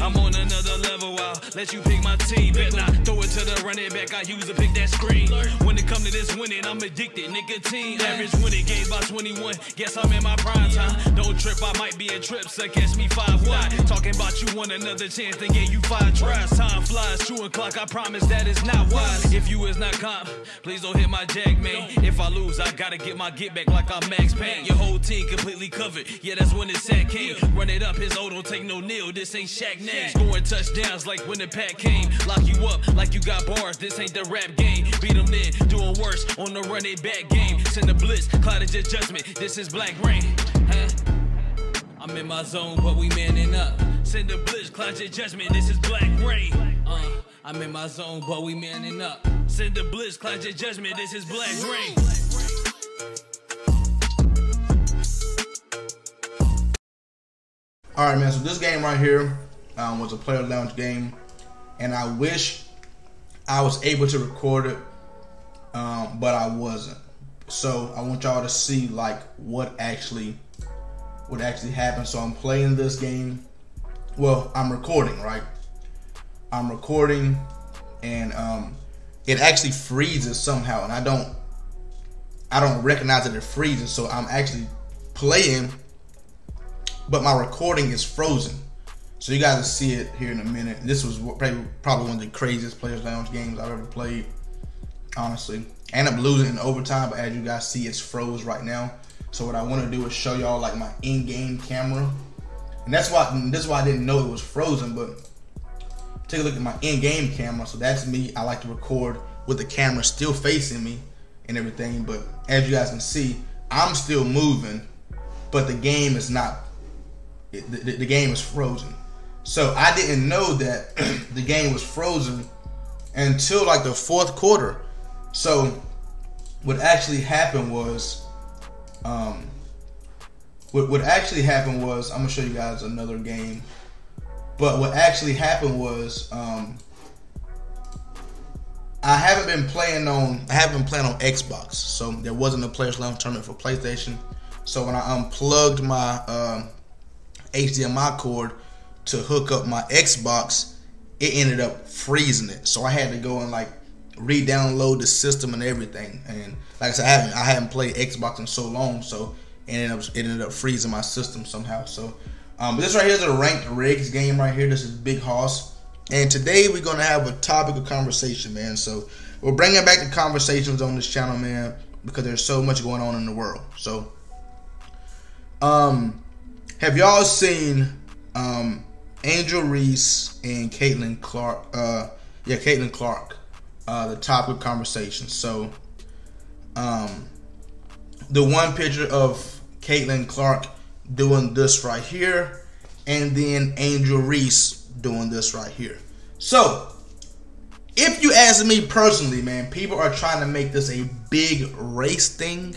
I'm on another level, I'll let you pick my team. Bet not throw it to the running back, I use to pick that screen. When it come to this winning, I'm addicted, nicotine. Average winning games by 21, guess I'm in my prime time. Don't trip, I might be in trips. so catch me five wide. Talking about you want another chance, they gave you five tries. Time flies, Two o'clock, I promise that is not wise. If you is not comp, please don't hit my jack, man. If I lose, I gotta get my get back like I'm Max Payne. Your whole team completely covered, yeah, that's when it's sack came. Run it up, his O don't take no nil, this ain't Shaq name. Scoring touchdowns like when the pack came. Lock you up like you got bars, this ain't the rap game. Beat them then, doing worse on the running back game. Send the blitz, clouded your judgment, this is black rain. Huh? I'm in my zone, but we manning up. Send the blitz, cloud your judgment, this is black rain. Uh, I'm in my zone, but we manning up. Send the blitz, cloud your judgment, this is black rain. All right, man. So this game right here um, was a player lounge game, and I wish I was able to record it, um, but I wasn't. So I want y'all to see like what actually what actually happened. So I'm playing this game. Well, I'm recording, right? I'm recording, and um, it actually freezes somehow, and I don't I don't recognize that it freezes. So I'm actually playing but my recording is frozen. So you guys will see it here in a minute. This was probably, probably one of the craziest Players Lounge games I've ever played. Honestly, And I ended up losing in overtime, but as you guys see, it's froze right now. So what I want to do is show y'all like my in-game camera, and that's why this is why I didn't know it was frozen. But take a look at my in-game camera. So that's me. I like to record with the camera still facing me and everything. But as you guys can see, I'm still moving, but the game is not the, the, game is frozen. So I didn't know that the game was frozen until like the fourth quarter. So what actually happened was, um, what what actually happened was I'm gonna show you guys another game. But what actually happened was, um, I haven't been playing on I haven't been playing on Xbox, so there wasn't a Players Lounge tournament for PlayStation. So when I unplugged my um, HDMI cord to hook up my Xbox, it ended up freezing it. So I had to go and like re-download the system and everything. And like I said, I haven't I haven't played Xbox in so long, so it ended up it ended up freezing my system somehow. So um, this right here is a ranked regs game right here. This is Big Hoss. And today we're gonna have a topic of conversation, man. So we're bringing back the conversations on this channel, man, because there's so much going on in the world. So, um, have y'all seen um, Angel Reese and Caitlin Clark? Uh, yeah, Caitlin Clark. Uh, the topic of conversation. So, um, the one picture of Caitlin Clark doing this right here, and then Angel Reese doing this right here. So, if you ask me personally, man, people are trying to make this a big race thing,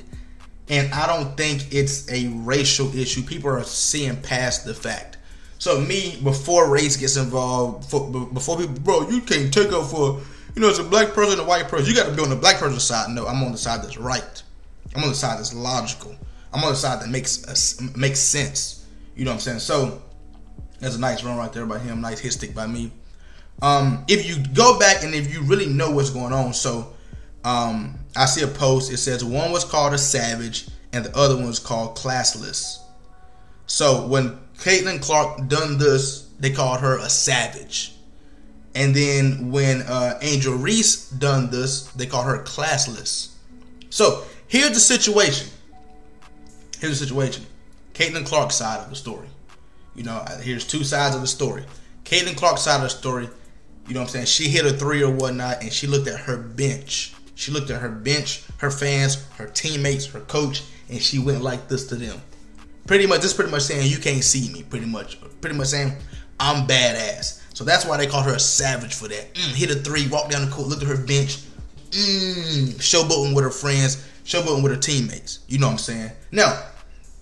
and I don't think it's a racial issue. People are seeing past the fact. So, me, before race gets involved, before people, bro, you can't take up for, you know, it's a black person a white person. You got to be on the black person's side. No, I'm on the side that's right. I'm on the side that's logical. I'm on the side that makes uh, makes sense. You know what I'm saying? So, that's a nice run right there by him. Nice hit stick by me. Um, if you go back and if you really know what's going on, so um, I see a post. It says one was called a savage and the other one was called classless. So when Caitlin Clark done this, they called her a savage. And then when uh, Angel Reese done this, they called her classless. So here's the situation. Here's the situation. Caitlin Clark's side of the story. You know, here's two sides of the story. Caitlin Clark's side of the story, you know what I'm saying? She hit a three or whatnot, and she looked at her bench. She looked at her bench, her fans, her teammates, her coach, and she went like this to them. Pretty much, just pretty much saying, you can't see me, pretty much. Pretty much saying, I'm badass. So that's why they called her a savage for that. Mm, hit a three, walked down the court, looked at her bench, mm, showboating with her friends, showboating with her teammates. You know what I'm saying? Now,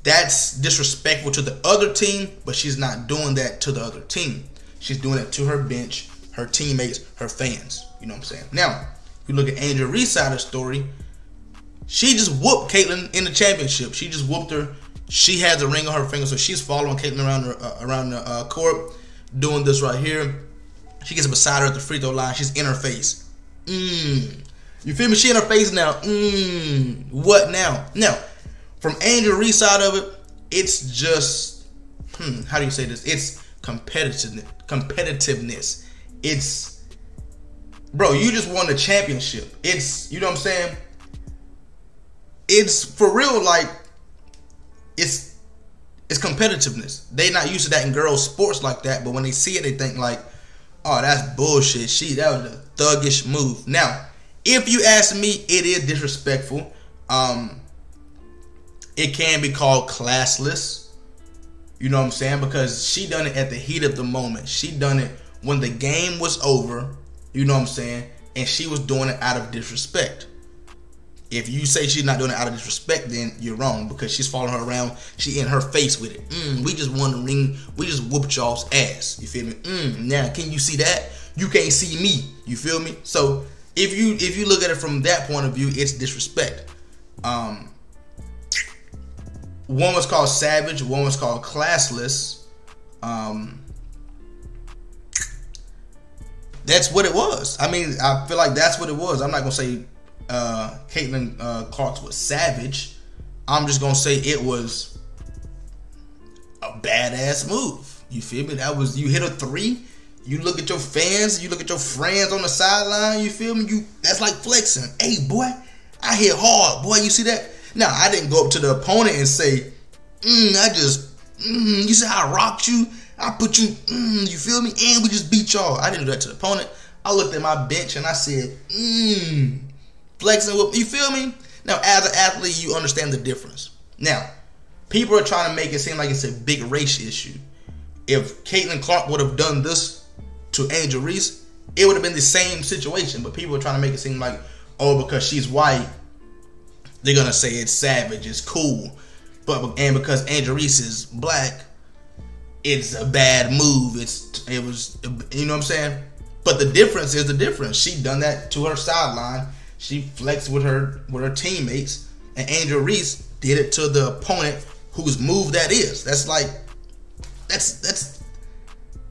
that's disrespectful to the other team, but she's not doing that to the other team. She's doing it to her bench, her teammates, her fans. You know what I'm saying? Now, if you look at Angel Reese side of the story, she just whooped Caitlin in the championship. She just whooped her. She has a ring on her finger, so she's following Caitlin around the, uh, around the uh, court. doing this right here. She gets beside her at the free throw line. She's in her face. Mmm. You feel me? She in her face now. Mmm. What now? Now, from Angel Reese side of it, it's just hmm, how do you say this? It's competitiveness. Competitiveness. It's bro, you just won the championship. It's you know what I'm saying? It's for real like it's it's competitiveness. They not used to that in girls sports like that, but when they see it they think like, "Oh, that's bullshit. She that was a thuggish move." Now, if you ask me, it is disrespectful. Um it can be called classless. You know what I'm saying? Because she done it at the heat of the moment. She done it when the game was over. You know what I'm saying? And she was doing it out of disrespect. If you say she's not doing it out of disrespect, then you're wrong because she's following her around. She in her face with it. Mm, we just won the ring. We just whooped y'all's ass. You feel me? Mm, now, can you see that? You can't see me. You feel me? So if you if you look at it from that point of view, it's disrespect. Um, one was called Savage, one was called Classless. Um, that's what it was. I mean, I feel like that's what it was. I'm not gonna say uh, Caitlin uh, Clark's was savage. I'm just gonna say it was a badass move. You feel me? That was you hit a three. You look at your fans, you look at your friends on the sideline. You feel me? You that's like flexing. Hey boy, I hit hard, boy. You see that? Now, I didn't go up to the opponent and say, mm, I just, mm, you see how I rocked you? I put you, mm, you feel me? And we just beat y'all. I didn't do that to the opponent. I looked at my bench and I said, mm, flexing with, you feel me? Now, as an athlete, you understand the difference. Now, people are trying to make it seem like it's a big race issue. If Caitlin Clark would have done this to Angel Reese, it would have been the same situation. But people are trying to make it seem like, oh, because she's white, they're gonna say it's savage, it's cool. But and because Angel Reese is black, it's a bad move. It's it was you know what I'm saying. But the difference is the difference. She done that to her sideline. She flexed with her with her teammates, and Angel Reese did it to the opponent whose move that is. That's like that's that's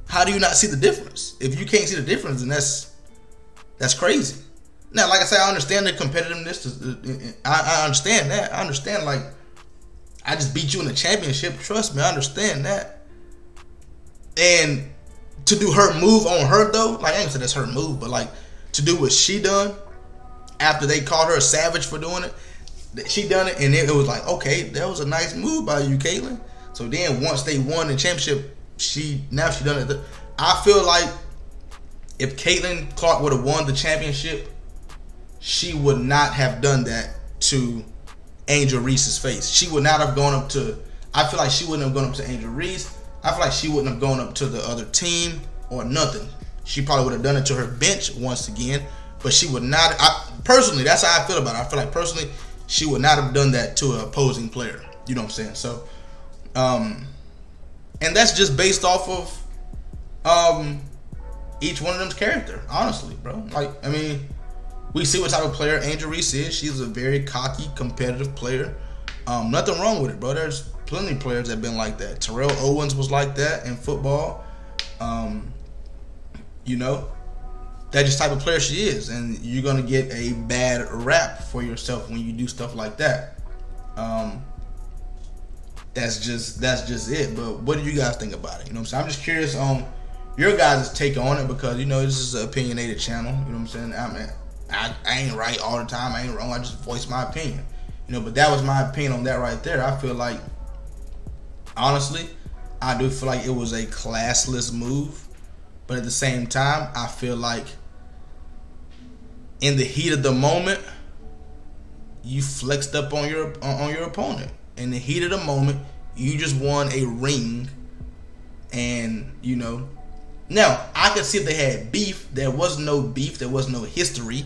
how do you not see the difference? If you can't see the difference, then that's that's crazy. Now, like I said, I understand the competitiveness. I, I understand that. I understand like I just beat you in the championship. Trust me, I understand that. And to do her move on her though, like I ain't say that's her move, but like to do what she done after they called her a savage for doing it, she done it, and it, it was like, okay, that was a nice move by you, Caitlin. So then once they won the championship, she now she done it. I feel like if Caitlin Clark would have won the championship, she would not have done that to Angel Reese's face. She would not have gone up to. I feel like she wouldn't have gone up to Angel Reese. I feel like she wouldn't have gone up to the other team or nothing. She probably would have done it to her bench once again, but she would not. I, personally, that's how I feel about it. I feel like personally, she would not have done that to an opposing player. You know what I'm saying? So, um, and that's just based off of um each one of them's character. Honestly, bro. Like, I mean we see what type of player Angel Reese is. She's a very cocky, competitive player. Um, nothing wrong with it, bro. There's plenty of players that have been like that. Terrell Owens was like that in football. Um, you know, that's just type of player she is, and you're gonna get a bad rap for yourself when you do stuff like that. Um, that's just that's just it. But what do you guys think about it? You know what I'm saying? I'm just curious on your guys' take on it because you know this is an opinionated channel. You know what I'm saying? I mean, I, I ain't right all the time. I ain't wrong. I just voice my opinion. You know, but that was my opinion on that right there. I feel like, honestly, I do feel like it was a classless move. But at the same time, I feel like in the heat of the moment, you flexed up on your on your opponent. In the heat of the moment, you just won a ring, and you know. Now I could see if they had beef. There was no beef. There was no history.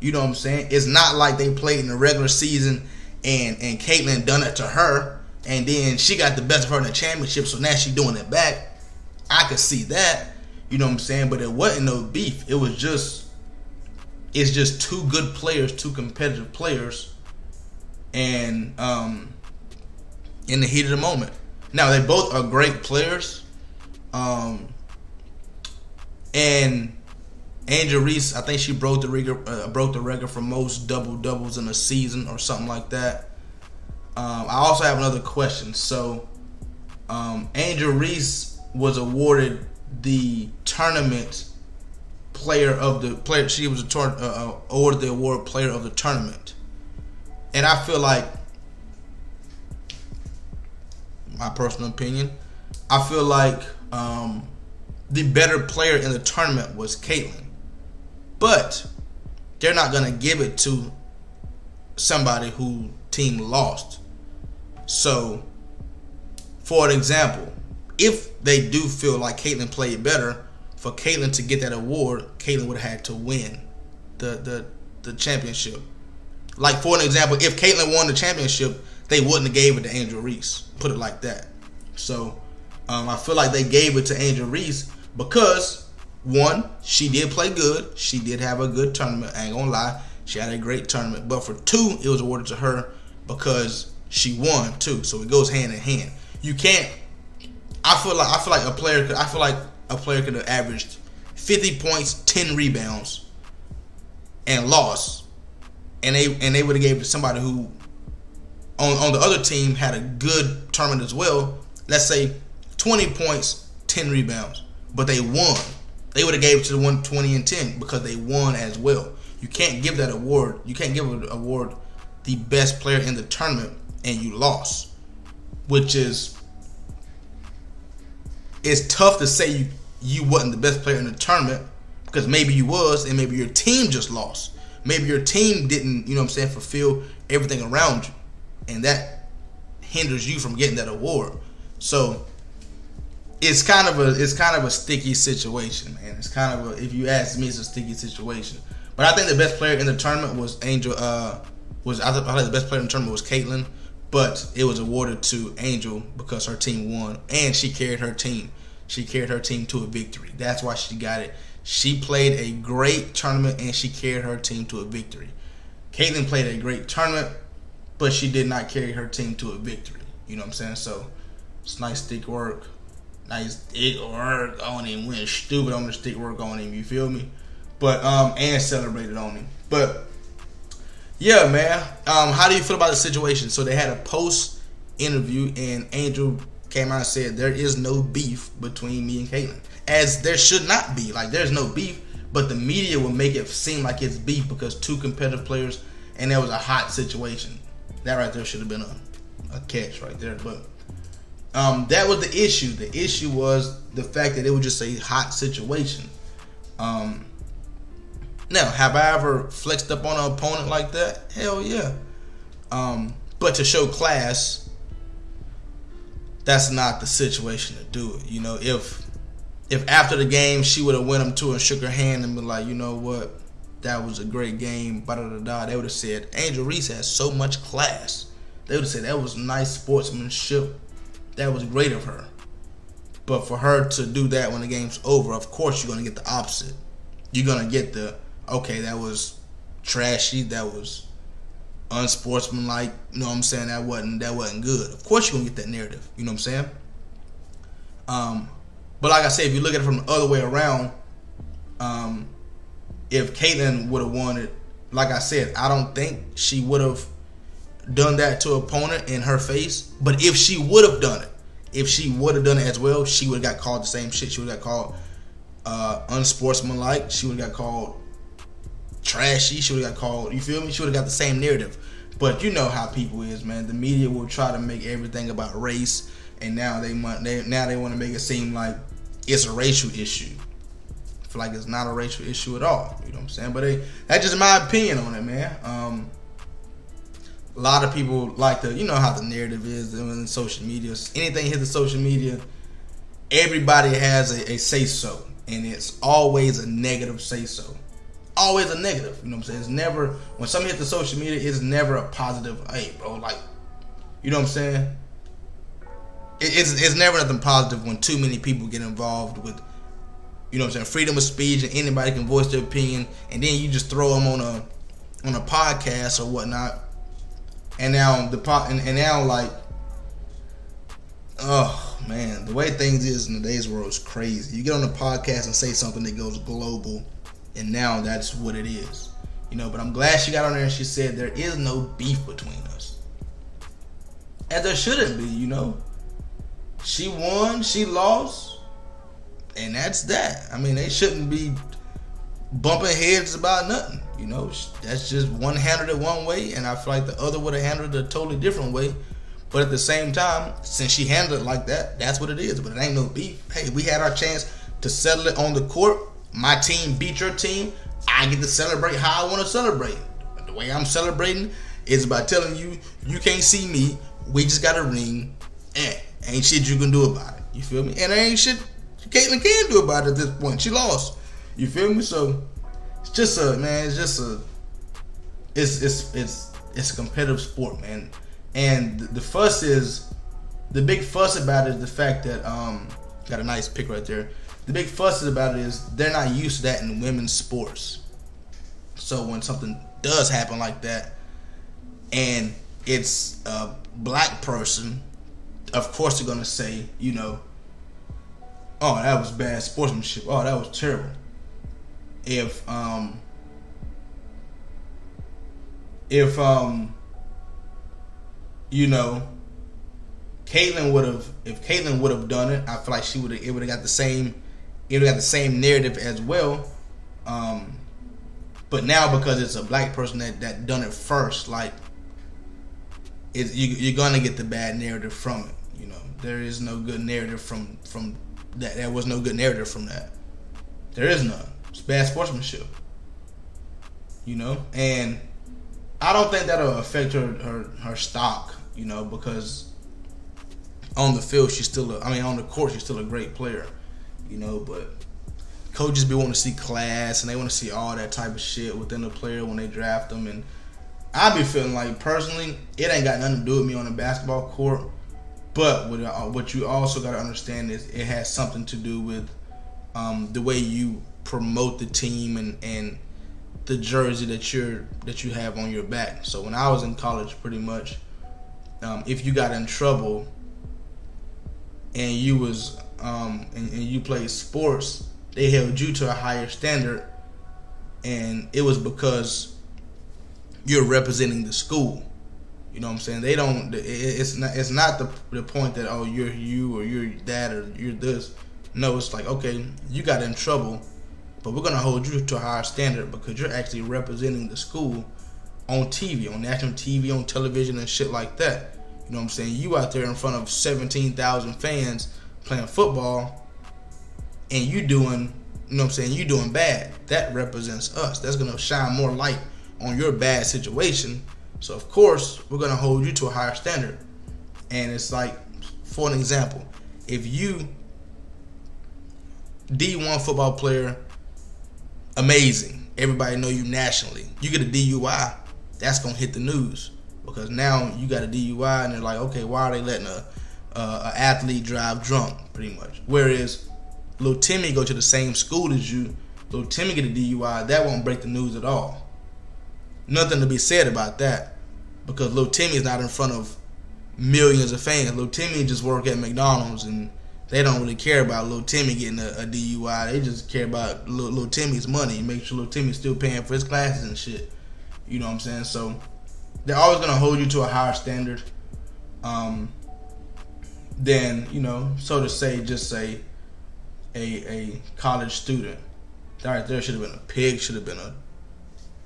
You know what I'm saying? It's not like they played in the regular season and and Caitlin done it to her, and then she got the best of her in the championship, so now she doing it back. I could see that. You know what I'm saying? But it wasn't no beef. It was just it's just two good players, two competitive players, and um in the heat of the moment. Now they both are great players. Um and Angel Reese, I think she broke the record, uh, broke the record for most double doubles in a season or something like that. Um, I also have another question. So, um, Angel Reese was awarded the tournament player of the player. She was a tor- uh, uh awarded the award player of the tournament, and I feel like my personal opinion. I feel like um, the better player in the tournament was Caitlin, but they're not gonna give it to somebody who team lost. So, for an example, if they do feel like Caitlin played better, for Caitlin to get that award, Caitlin would have had to win the the the championship. Like for an example, if Caitlin won the championship, they wouldn't have gave it to Angel Reese. Put it like that. So um, I feel like they gave it to Angel Reese because one, she did play good. She did have a good tournament. I ain't gonna lie, she had a great tournament. But for two, it was awarded to her because she won too. So it goes hand in hand. You can't. I feel like I feel like a player. Could, I feel like a player could have averaged 50 points, 10 rebounds, and lost, and they and they would have gave it to somebody who on on the other team had a good tournament as well. Let's say 20 points, 10 rebounds, but they won. They would have gave it to the one 20 and 10 because they won as well. You can't give that award. You can't give an award the best player in the tournament and you lost, which is it's tough to say you you wasn't the best player in the tournament because maybe you was and maybe your team just lost. Maybe your team didn't, you know what I'm saying, fulfill everything around you. And that hinders you from getting that award. So it's kind of a it's kind of a sticky situation, man. It's kind of a if you ask me, it's a sticky situation. But I think the best player in the tournament was Angel. Uh, was I, I think the best player in the tournament was Caitlin, but it was awarded to Angel because her team won and she carried her team. She carried her team to a victory. That's why she got it. She played a great tournament and she carried her team to a victory. Caitlin played a great tournament, but she did not carry her team to a victory. You know what I'm saying? So it's nice stick work. Nice stick work on him. Went stupid on the stick work on him. You feel me? But um and celebrated on him. But yeah, man. Um, how do you feel about the situation? So they had a post interview and Angel came out and said there is no beef between me and Caitlin. As there should not be. Like there's no beef, but the media will make it seem like it's beef because two competitive players and there was a hot situation. That right there should have been a, a catch right there. But um, that was the issue. The issue was the fact that it was just a hot situation. Um, now, have I ever flexed up on an opponent like that? Hell yeah. Um, but to show class, that's not the situation to do it. You know, if if after the game she would have went up to her and shook her hand and been like, you know what, that was a great game, da da da, they would have said Angel Reese has so much class. They would have said that was nice sportsmanship. That was great of her. But for her to do that when the game's over, of course you're gonna get the opposite. You're gonna get the okay, that was trashy, that was unsportsmanlike, you know what I'm saying? That wasn't that wasn't good. Of course you're gonna get that narrative, you know what I'm saying? Um but like I said, if you look at it from the other way around, um, if Caitlin would have it, like I said, I don't think she would have done that to opponent in her face. But if she would have done it, if she would have done it as well, she would have got called the same shit. She would have got called uh, unsportsmanlike. She would have got called trashy. She would have got called. You feel me? She would have got the same narrative. But you know how people is, man. The media will try to make everything about race, and now they want they now they want to make it seem like it's a racial issue. I feel like it's not a racial issue at all. You know what I'm saying? But they, that's just my opinion on it, man. Um, a lot of people like to, you know how the narrative is in social media. Anything hits the social media, everybody has a, a say so, and it's always a negative say so. Always a negative. You know what I'm saying? It's never when something hits the social media, it's never a positive. Hey, bro, like, you know what I'm saying? It, it's it's never nothing positive when too many people get involved with. You know what I'm saying? Freedom of speech and anybody can voice their opinion, and then you just throw them on a on a podcast or whatnot and now the pot and, and now like oh man, the way things is in today's world is crazy. You get on a podcast and say something that goes global, and now that's what it is. You know, but I'm glad she got on there and she said there is no beef between us. And there shouldn't be, you know. She won, she lost, and that's that. I mean, they shouldn't be bumping heads about nothing. You know, that's just one handled it one way, and I feel like the other would have handled it a totally different way. But at the same time, since she handled it like that, that's what it is. But it ain't no beef. Hey, we had our chance to settle it on the court. My team beat your team. I get to celebrate how I want to celebrate. The way I'm celebrating is by telling you you can't see me. We just got a ring. Eh, ain't shit you can do about it. You feel me? And ain't shit Caitlin can do about it at this point. She lost. You feel me? So it's just a man. It's just a. It's it's it's it's a competitive sport, man. And the fuss is the big fuss about it is the fact that um got a nice pick right there. The big fuss is about it is they're not used to that in women's sports. So when something does happen like that, and it's a black person, of course they're gonna say, you know, oh that was bad sportsmanship. Oh that was terrible. If um if um you know Caitlin would have if Caitlin would have done it, I feel like she would have it would have got the same it got the same narrative as well. Um but now because it's a black person that, that done it first, like it, you, you're gonna get the bad narrative from it. You know, there is no good narrative from from that. There was no good narrative from that. There is none. It's bad sportsmanship. You know, and I don't think that'll affect her her, her stock. You know, because on the field she's still a, I mean on the court she's still a great player. You know, but coaches be wanting to see class and they want to see all that type of shit within the player when they draft them. And I be feeling like personally it ain't got nothing to do with me on the basketball court. But what, uh, what you also got to understand is it has something to do with um, the way you promote the team and, and the jersey that you're that you have on your back. So when I was in college pretty much um, if you got in trouble and you was um, and, and you played sports they held you to a higher standard, and it was because you're representing the school. You know what I'm saying? They don't. It's not. It's not the the point that oh you're you or you're that or you're this. No, it's like okay, you got in trouble, but we're gonna hold you to a higher standard because you're actually representing the school on TV, on national TV, on television, and shit like that. You know what I'm saying? You out there in front of 17,000 fans playing football and you doing, you know what I'm saying, you doing bad, that represents us. That's gonna shine more light on your bad situation. So of course, we're gonna hold you to a higher standard. And it's like, for an example, if you D1 football player, amazing. Everybody know you nationally. You get a DUI, that's gonna hit the news because now you got a DUI and they're like, okay, why are they letting a, uh, a athlete drive drunk, pretty much? Whereas little Timmy go to the same school as you, little Timmy get a DUI, that won't break the news at all. Nothing to be said about that because little Timmy is not in front of millions of fans. Little Timmy just work at McDonald's and they don't really care about little Timmy getting a, a DUI. They just care about little, little Timmy's money make sure little Timmy's still paying for his classes and shit. You know what I'm saying? So they're always gonna hold you to a higher standard. Um, than you know, so to say, just say a a college student. That right there should have been a pig, should have been a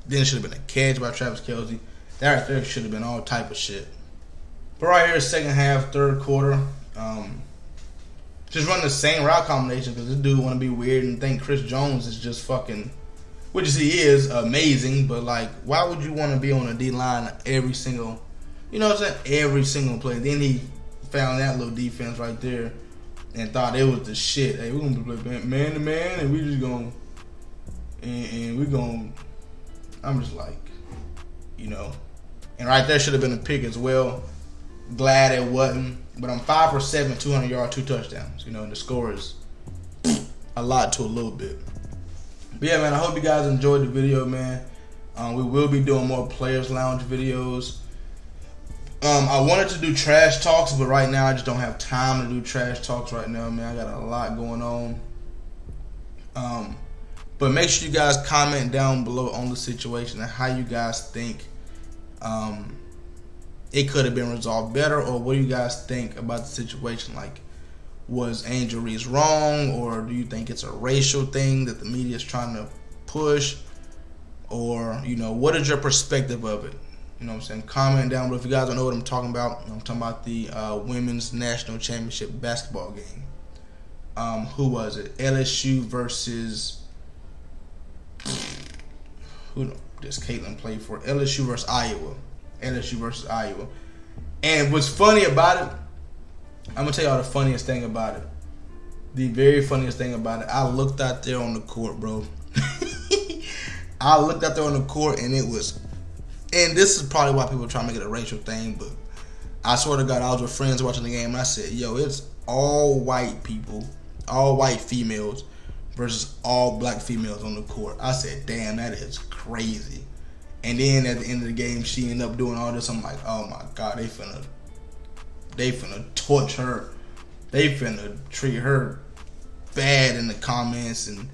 then should have been a catch by Travis Kelce. That right there should have been all type of shit. But right here, second half, third quarter, um, just run the same route combination because this dude want to be weird and think Chris Jones is just fucking, which he is amazing. But like, why would you want to be on a D line every single, you know what I'm saying? Every single play. Then he found that little defense right there and thought it was the shit. Hey, we're gonna play man to man, and we just gonna and, and we gonna. I'm just like, you know, and right there should have been a pick as well. Glad it wasn't, but I'm five for seven, 200 yards, two touchdowns. You know, and the score is a lot to a little bit. But yeah, man, I hope you guys enjoyed the video, man. Um, we will be doing more Players Lounge videos. Um, I wanted to do trash talks, but right now I just don't have time to do trash talks right now, man. I got a lot going on. Um, but make sure you guys comment down below on the situation and how you guys think um, it could have been resolved better, or what do you guys think about the situation? Like, was Angel Reese wrong, or do you think it's a racial thing that the media is trying to push, or you know, what is your perspective of it? You know what I'm saying? Comment down below if you guys don't know what I'm talking about. I'm talking about the uh, women's national championship basketball game. Um, who was it? LSU versus who does Caitlin play for? LSU versus Iowa. LSU versus Iowa. And what's funny about it, I'm gonna tell y'all the funniest thing about it. The very funniest thing about it, I looked out there on the court, bro. I looked out there on the court and it was and this is probably why people try to make it a racial thing, but I swear to God, I was with friends watching the game and I said, yo, it's all white people, all white females versus all black females on the court. I said, damn, that is crazy. And then at the end of the game, she ended up doing all this. I'm like, oh my god, they finna, they finna torch her. They finna treat her bad in the comments and.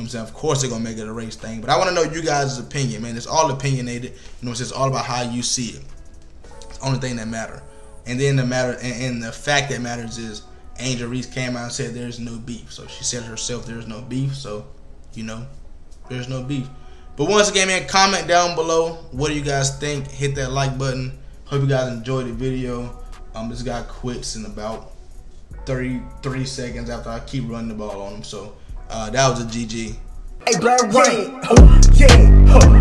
What I'm saying? Of course they're gonna make it a race thing, but I want to know you guys' opinion, man. It's all opinionated. You know, it's just all about how you see it. It's the only thing that matter. And then the matter, and, and the fact that matters is Angel Reese came out and said there's no beef. So she said herself there's no beef. So, you know, there's no beef. But once again, man, comment down below. What do you guys think? Hit that like button. Hope you guys enjoyed the video. Um, this guy quits in about 33 seconds after I keep running the ball on him. So uh, that was a GG. Hey, Black Right. Yeah.